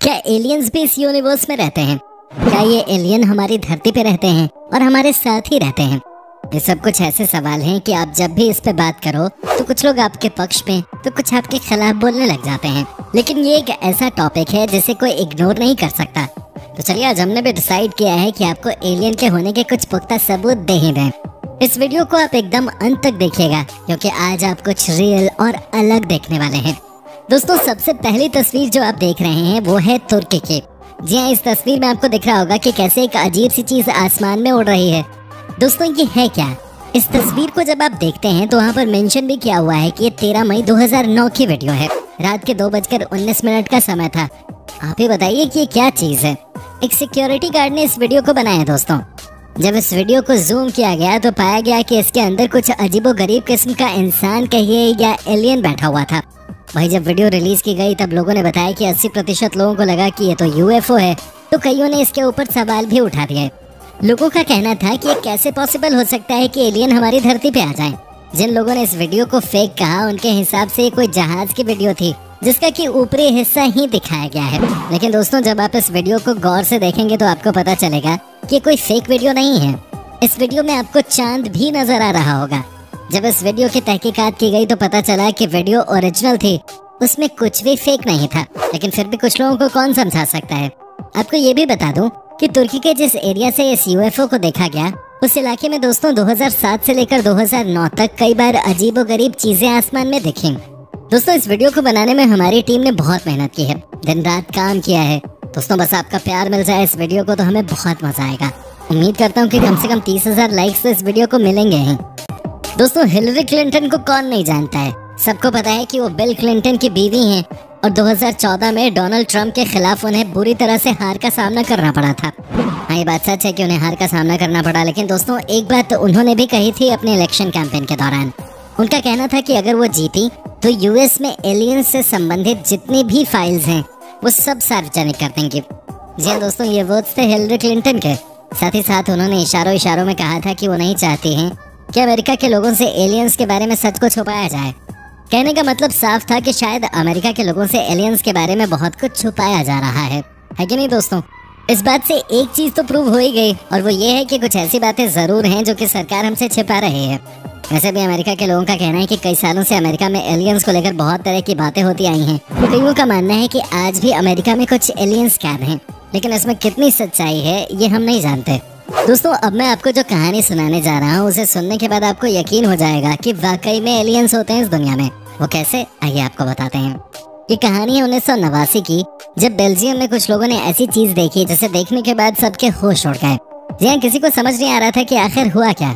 क्या एलियंस भी इस यूनिवर्स में रहते हैं? क्या ये एलियन हमारी धरती पे रहते हैं और हमारे साथ ही रहते हैं? ये सब कुछ ऐसे सवाल हैं कि आप जब भी इस पे बात करो तो कुछ लोग आपके पक्ष में तो कुछ आपके खिलाफ बोलने लग जाते हैं। लेकिन ये एक ऐसा टॉपिक है जिसे कोई इग्नोर नहीं कर सकता। तो चलिए, आज हमने भी डिसाइड किया है कि आपको एलियन के होने के कुछ पुख्ता सबूत दे ही दें। इस वीडियो को आप एकदम अंत तक देखिएगा, क्योंकि आज आप कुछ रियल और अलग देखने वाले हैं। दोस्तों, सबसे पहली तस्वीर जो आप देख रहे हैं, वो है तुर्की की। जी हाँ इस तस्वीर में आपको दिख रहा होगा कि कैसे एक अजीब सी चीज़ आसमान में उड़ रही है। दोस्तों, ये है क्या? इस तस्वीर को जब आप देखते हैं तो वहाँ पर मेंशन भी किया हुआ है कि ये तेरह मई 2009 की वीडियो है। रात के दो बजकर उन्नीस मिनट का समय था। आप ही बताइए कि ये क्या चीज़ है? एक सिक्योरिटी गार्ड ने इस वीडियो को बनाया, दोस्तों। जब इस वीडियो को जूम किया गया तो पाया गया कि इसके अंदर कुछ अजीबो गरीब किस्म का इंसान कहिए या एलियन बैठा हुआ था। भाई, जब वीडियो रिलीज़ की गई, तब लोगों ने बताया कि 80 प्रतिशत लोगों को लगा कि ये तो यूएफओ है तो कईयों ने इसके ऊपर सवाल भी उठा दिए। लोगों का कहना था कि ये कैसे पॉसिबल हो सकता है कि एलियन हमारी धरती पे आ जाए। जिन लोगों ने इस वीडियो को फेक कहा, उनके हिसाब से कोई जहाज़ की वीडियो थी, जिसका कि ऊपरी हिस्सा ही दिखाया गया है। लेकिन दोस्तों, जब आप इस वीडियो को गौर से देखेंगे तो आपको पता चलेगा कि कोई फेक वीडियो नहीं है। इस वीडियो में आपको चाँद भी नज़र आ रहा होगा। जब इस वीडियो की तहकीकात की गई तो पता चला कि वीडियो ओरिजिनल थी। उसमें कुछ भी फेक नहीं था, लेकिन फिर भी कुछ लोगों को कौन समझा सकता है? आपको ये भी बता दूँ कि तुर्की के जिस एरिया से इस यूएफओ को देखा गया, उस इलाके में दोस्तों 2007 से लेकर 2009 तक कई बार अजीब व गरीब चीज़ें आसमान में दिखी। दोस्तों, इस वीडियो को बनाने में हमारी टीम ने बहुत मेहनत की है। दिन रात काम किया है। दोस्तों, बस आपका प्यार मिल जाए इस वीडियो को तो हमें बहुत मज़ा आएगा। उम्मीद करता हूँ कि कम से कम तीस हज़ार लाइक्स तो इस वीडियो को मिलेंगे ही। दोस्तों, हिलरी क्लिंटन को कौन नहीं जानता है? सबको पता है कि वो बिल क्लिंटन की बीवी हैं और 2014 में डोनाल्ड ट्रंप के खिलाफ उन्हें बुरी तरह से हार का सामना करना पड़ा था। हाँ ये बात सच है कि उन्हें हार का सामना करना पड़ा, लेकिन दोस्तों, एक बात उन्होंने भी कही थी अपने इलेक्शन कैंपेन के दौरान। उनका कहना था कि अगर वो जीती तो यूएस में एलियंस से संबंधित जितनी भी फाइल्स हैं, वो सब सार्वजनिक कर देंगे। जी हाँ दोस्तों, ये वर्ड्स थे हिलरी क्लिंटन के। साथ ही साथ उन्होंने इशारों इशारों में कहा था कि वो नहीं चाहती हैं कि अमेरिका के लोगों से एलियंस के बारे में सच को छुपाया जाए? कहने का मतलब साफ़ था कि शायद अमेरिका के लोगों से एलियंस के बारे में बहुत कुछ छुपाया जा रहा है। है कि नहीं दोस्तों? इस बात से एक चीज़ तो प्रूव हो ही गई, और वो ये है कि कुछ ऐसी बातें ज़रूर हैं जो कि सरकार हमसे छिपा रही है। वैसे भी अमेरिका के लोगों का कहना है कि कई सालों से अमेरिका में एलियंस को लेकर बहुत तरह की बातें होती आई हैं। कईयों का मानना है कि आज भी अमेरिका में कुछ एलियंस कैद हैं, लेकिन इसमें कितनी सच्चाई है, ये हम नहीं जानते। दोस्तों, अब मैं आपको जो कहानी सुनाने जा रहा हूँ, उसे सुनने के बाद आपको यकीन हो जाएगा कि वाकई में एलियंस होते हैं इस दुनिया में। वो कैसे? आइए आपको बताते हैं। ये कहानी है उन्नीस सौ नवासी की, जब बेल्जियम में कुछ लोगों ने ऐसी चीज़ देखी जिसे देखने के बाद सबके होश उड़ गए। जी हाँ किसी को समझ नहीं आ रहा था कि आखिर हुआ क्या।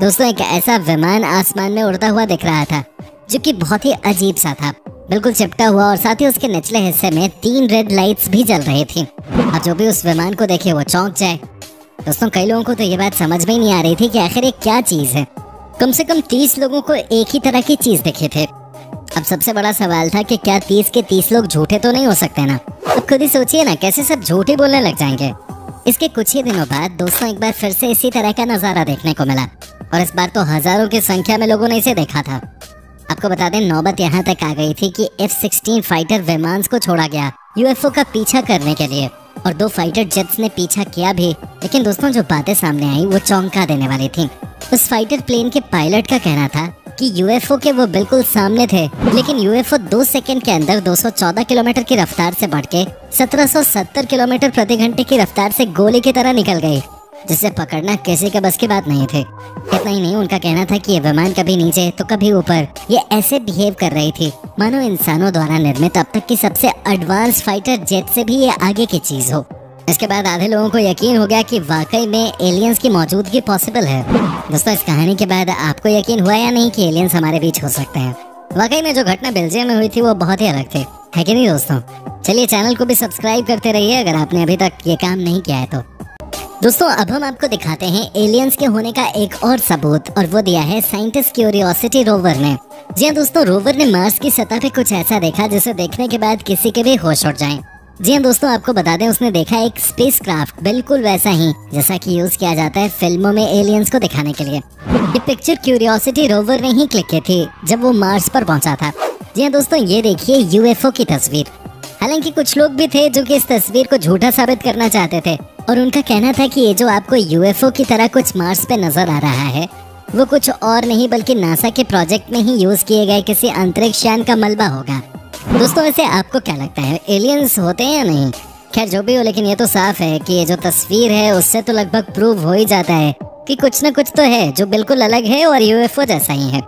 दोस्तों, एक ऐसा विमान आसमान में उड़ता हुआ दिख रहा था, जो कि बहुत ही अजीब सा था। बिल्कुल चिपटा हुआ और साथ ही उसके निचले हिस्से में तीन रेड लाइट्स भी जल रही थी। और जो भी उस विमान को देखे, वो चौंक जाए। दोस्तों, कई लोगों को तो ये बात समझ में नहीं आ रही थी कि आखिर ये क्या चीज़ है। कम से कम तीस लोगों को एक ही तरह की चीज़ दिखे थे। अब सबसे बड़ा सवाल था कि क्या तीस के तीस लोग झूठे तो नहीं हो सकते ना? अब खुद ही सोचिए ना, कैसे सब झूठे बोलने लग जाएँगे? इसके कुछ ही दिनों बाद दोस्तों, एक बार फिर से इसी तरह का नज़ारा देखने को मिला। और इस बार तो हज़ारों की संख्या में लोगों ने इसे देखा था। आपको बता दें, नौबत यहाँ तक आ गई थी कि एफ़ सिक्सटीन फाइटर विमान को छोड़ा गया यूएफओ का पीछा करने के लिए। और दो फाइटर जेट्स ने पीछा किया भी, लेकिन दोस्तों जो बातें सामने आई, वो चौंका देने वाली थी। उस फाइटर प्लेन के पायलट का कहना था कि यूएफओ के वो बिल्कुल सामने थे, लेकिन यूएफओ दो सेकंड के अंदर 214 किलोमीटर की रफ्तार से बढ़ के 1770 किलोमीटर प्रति घंटे की रफ्तार से गोली की तरह निकल गई। जिसे पकड़ना किसी के बस की बात नहीं थी। इतना ही नहीं, उनका कहना था कि ये विमान कभी नीचे तो कभी ऊपर। ये ऐसे बिहेव कर रही थी। मानो इंसानों द्वारा निर्मित अब तक की सबसे एडवांस फाइटर जेट से भी ये आगे की चीज़ हो। इसके बाद आधे लोगों को यकीन हो गया कि वाकई में एलियंस की मौजूदगी पॉसिबल है। दोस्तों, इस कहानी के बाद आपको यकीन हुआ या नहीं कि एलियंस हमारे बीच हो सकते हैं। वाकई में जो घटना बेल्जियम में हुई थी, वो बहुत ही अलग थी। है कि नहीं दोस्तों? चलिए चैनल को भी सब्सक्राइब करते रहिए, अगर आपने अभी तक ये काम नहीं किया है तो। दोस्तों, अब हम आपको दिखाते हैं एलियंस के होने का एक और सबूत, और वो दिया है साइंटिस्ट क्यूरियोसिटी रोवर ने। जी हाँ दोस्तों रोवर ने मार्स की सतह पे कुछ ऐसा देखा जिसे देखने के बाद किसी के भी होश उड़ जाएँ। जी हाँ दोस्तों, आपको बता दें, उसने देखा एक स्पेस क्राफ्ट बिल्कुल वैसा ही, जैसा कि यूज़ किया जाता है फ़िल्मों में एलियंस को दिखाने के लिए। ये पिक्चर क्यूरियोसिटी रोवर ने ही क्लिक की थी, जब वो मार्स पर पहुँचा था। जी हाँ दोस्तों, ये देखिए यूएफओ की तस्वीर। हालाँकि कुछ लोग भी थे जो कि इस तस्वीर को झूठा साबित करना चाहते थे और उनका कहना था कि ये जो आपको यूएफओ की तरह कुछ मार्स पे नज़र आ रहा है, वो कुछ और नहीं बल्कि नासा के प्रोजेक्ट में ही यूज़ किए गए किसी अंतरिक्ष यान का मलबा होगा। दोस्तों, वैसे आपको क्या लगता है एलियंस होते हैं या नहीं? खैर, जो भी हो, लेकिन ये तो साफ़ है कि ये जो तस्वीर है, उससे तो लगभग प्रूव हो ही जाता है कि कुछ न कुछ तो है, जो बिल्कुल अलग है और यूएफओ जैसा ही है।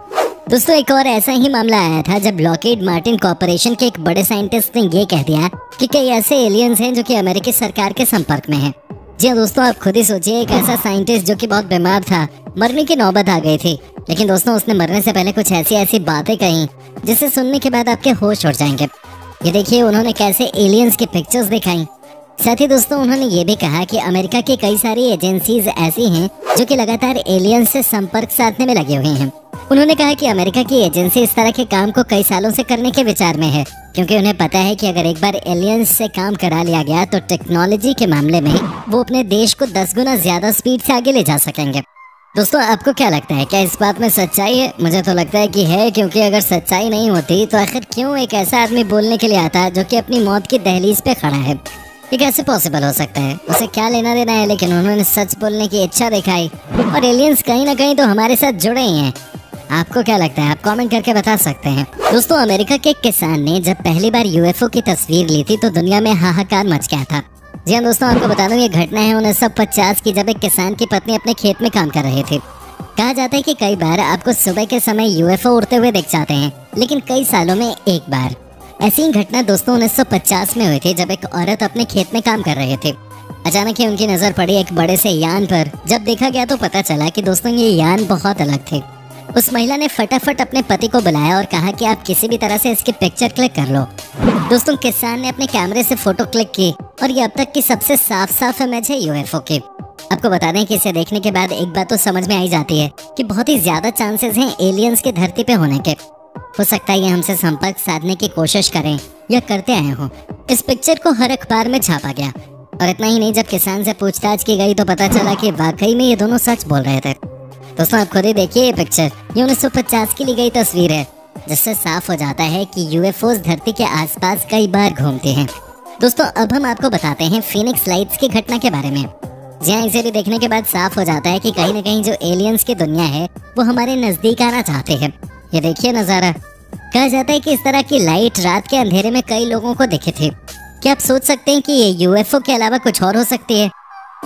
दोस्तों, एक और ऐसा ही मामला आया था जब लॉकेड मार्टिन कॉरपोरेशन के एक बड़े साइंटिस्ट ने ये कह दिया कि कई ऐसे एलियंस हैं जो कि अमेरिकी सरकार के संपर्क में हैं। जी हाँ दोस्तों, आप खुद ही सोचिए, एक ऐसा साइंटिस्ट जो कि बहुत बीमार था। मरने की नौबत आ गई थी। लेकिन दोस्तों, उसने मरने से पहले कुछ ऐसी ऐसी बातें कही, जिसे सुनने के बाद आपके होश उड़ जाएँगे। ये देखिए, उन्होंने कैसे एलियंस की पिक्चर्स दिखाई। साथ ही दोस्तों, उन्होंने ये भी कहा कि अमेरिका की कई सारी एजेंसीज ऐसी हैं जो कि लगातार एलियंस से संपर्क साधने में लगे हुए हैं। उन्होंने कहा कि अमेरिका की एजेंसी इस तरह के काम को कई सालों से करने के विचार में है, क्योंकि उन्हें पता है कि अगर एक बार एलियंस से काम करा लिया गया तो टेक्नोलॉजी के मामले में वो अपने देश को दस गुना ज़्यादा स्पीड से आगे ले जा सकेंगे। दोस्तों, आपको क्या लगता है? क्या इस बात में सच्चाई है? मुझे तो लगता है कि है, क्योंकि अगर सच्चाई नहीं होती तो आखिर क्यों एक ऐसा आदमी बोलने के लिए आता है जो कि अपनी मौत की दहलीज पे खड़ा है? ये कैसे पॉसिबल हो सकता है? उसे क्या लेना देना है? लेकिन उन्होंने सच बोलने की इच्छा दिखाई। और एलियंस कहीं ना कहीं तो हमारे साथ जुड़े ही हैं। आपको क्या लगता है? आप कमेंट करके बता सकते हैं। दोस्तों, अमेरिका के किसान ने जब पहली बार यूएफओ की तस्वीर ली थी तो दुनिया में हाहाकार मच गया था। जी हाँ दोस्तों, आपको बता दूँ, ये घटना है उन्नीस सौ पचास की, जब एक किसान की पत्नी अपने खेत में काम कर रही थी। कहा जाता है कि कई बार आपको सुबह के समय यूएफओ उड़ते हुए दिख जाते हैं, लेकिन कई सालों में एक बार। ऐसी ही घटना दोस्तों 1950 में हुई थी, जब एक औरत अपने खेत में काम कर रहे थे। अचानक ही उनकी नज़र पड़ी एक बड़े से यान पर। जब देखा गया तो पता चला कि दोस्तों ये यान बहुत अलग थे। उस महिला ने फटाफट अपने पति को बुलाया और कहा कि आप किसी भी तरह से इसकी पिक्चर क्लिक कर लो। दोस्तों किसान ने अपने कैमरे से फ़ोटो क्लिक की और ये अब तक की सबसे साफ़ साफ़ इमेज है यूएफओ की। आपको बता दें कि इसे देखने के बाद एक बात तो समझ में आई जाती है कि बहुत ही ज़्यादा चांसेस हैं एलियंस के धरती पे होने के। हो सकता है ये हमसे संपर्क साधने की कोशिश करें या करते आए हों। इस पिक्चर को हर अखबार में छापा गया। और इतना ही नहीं, जब किसान से पूछताछ की गई तो पता चला कि वाकई में ये दोनों सच बोल रहे थे। दोस्तों, आप खुद ही देखिए ये पिक्चर ये उन्नीस सौ पचास की ली गई तस्वीर है, जिससे साफ़ हो जाता है कि यूएफओ धरती के आसपास कई बार घूमते हैं। दोस्तों, अब हम आपको बताते हैं फिनिक्स लाइट्स की घटना के बारे में। जी हाँ इसे भी देखने के बाद साफ़ हो जाता है कि कहीं ना कहीं जो एलियंस की दुनिया है, वो हमारे नज़दीक आना चाहते हैं। ये देखिए नज़ारा। कहा जाता है कि इस तरह की लाइट रात के अंधेरे में कई लोगों को दिखे थे। क्या आप सोच सकते हैं कि ये यूएफओ के अलावा कुछ और हो सकती है?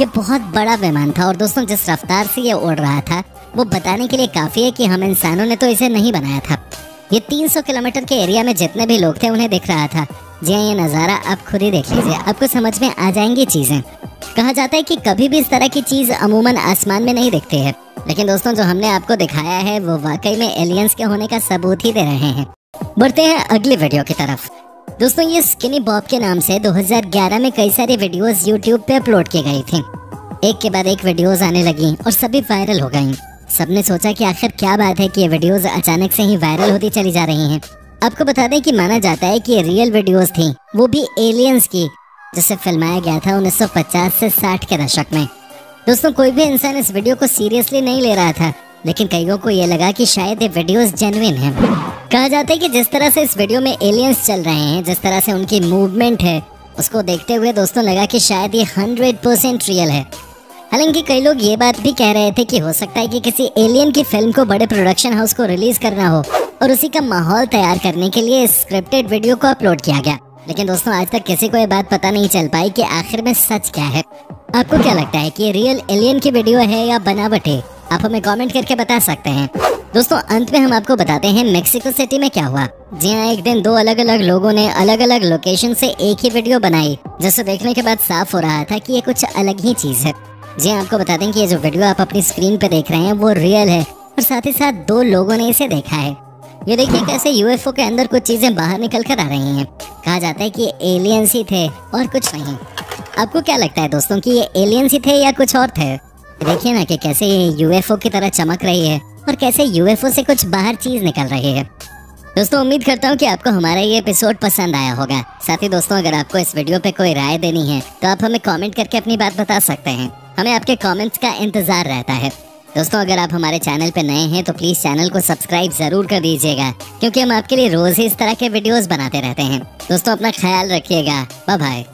ये बहुत बड़ा विमान था और दोस्तों, जिस रफ्तार से ये उड़ रहा था, वो बताने के लिए काफ़ी है कि हम इंसानों ने तो इसे नहीं बनाया था। ये 300 किलोमीटर के एरिया में जितने भी लोग थे, उन्हें दिख रहा था। जी हाँ ये नज़ारा आप खुद ही देख लीजिए। आपको समझ में आ जाएँगी चीज़ें। कहा जाता है कि कभी भी इस तरह की चीज़ अमूमन आसमान में नहीं दिखती है। लेकिन दोस्तों, जो हमने आपको दिखाया है, वो वाकई में एलियंस के होने का सबूत ही दे रहे हैं। बढ़ते हैं अगली वीडियो की तरफ़। दोस्तों, ये स्किनी बॉब के नाम से 2011 में कई सारी वीडियोस यूट्यूब पे अपलोड की गई थी। एक के बाद एक वीडियोस आने लगी और सभी वायरल हो गई। सबने सोचा कि आखिर क्या बात है कि ये वीडियोस अचानक से ही वायरल होती चली जा रही हैं। आपको बता दें कि माना जाता है कि ये रियल वीडियोस थी। वो भी एलियंस की, जिसे फिल्माया गया था 1950 से 60 के दशक में। दोस्तों, कोई भी इंसान इस वीडियो को सीरियसली नहीं ले रहा था, लेकिन कईयों को ये लगा कि शायद ये वीडियोस जेन्युइन हैं। कहा जाता है कि जिस तरह से इस वीडियो में एलियंस चल रहे हैं, जिस तरह से उनकी मूवमेंट है, उसको देखते हुए दोस्तों लगा कि शायद ये हंड्रेड परसेंट रियल है। हालाँकि कई लोग ये बात भी कह रहे थे कि हो सकता है कि किसी एलियन की फ़िल्म को बड़े प्रोडक्शन हाउस को रिलीज़ करना हो, और उसी का माहौल तैयार करने के लिए स्क्रिप्टेड वीडियो को अपलोड किया गया। लेकिन दोस्तों, आज तक किसी को ये बात पता नहीं चल पाई कि आखिर में सच क्या है। आपको क्या लगता है कि रियल एलियन की वीडियो है या बनावट? है आप हमें कमेंट करके बता सकते हैं। दोस्तों, अंत में हम आपको बताते हैं मेक्सिको सिटी में क्या हुआ। जी हाँ एक दिन दो अलग अलग लोगों ने अलग अलग लोकेशन से एक ही वीडियो बनाई जिसे देखने के बाद साफ़ हो रहा था कि ये कुछ अलग ही चीज़ है। जी हाँ आपको बता दें कि ये जो वीडियो आप अपनी स्क्रीन पे देख रहे हैं, वो रियल है और साथ ही साथ दो लोगों ने इसे देखा है। ये देखिए कैसे यूएफओ के अंदर कुछ चीज़ें बाहर निकल कर आ रही हैं। कहा जाता है कि एलियंस ही थे और कुछ नहीं। आपको क्या लगता है दोस्तों कि ये एलियंस ही थे या कुछ और थे? देखिए ना कि कैसे ये यूएफओ की तरह चमक रही है और कैसे यूएफओ से कुछ बाहर चीज़ निकल रही है। दोस्तों, उम्मीद करता हूँ कि आपको हमारा ये एपिसोड पसंद आया होगा। साथ ही दोस्तों, अगर आपको इस वीडियो पे कोई राय देनी है तो आप हमें कमेंट करके अपनी बात बता सकते हैं। हमें आपके कमेंट्स का इंतज़ार रहता है। दोस्तों, अगर आप हमारे चैनल पे नए हैं तो प्लीज़ चैनल को सब्सक्राइब ज़रूर कर दीजिएगा, क्योंकि हम आपके लिए रोज ही इस तरह के वीडियोस बनाते रहते हैं। दोस्तों, अपना ख्याल रखिएगा। Bye bye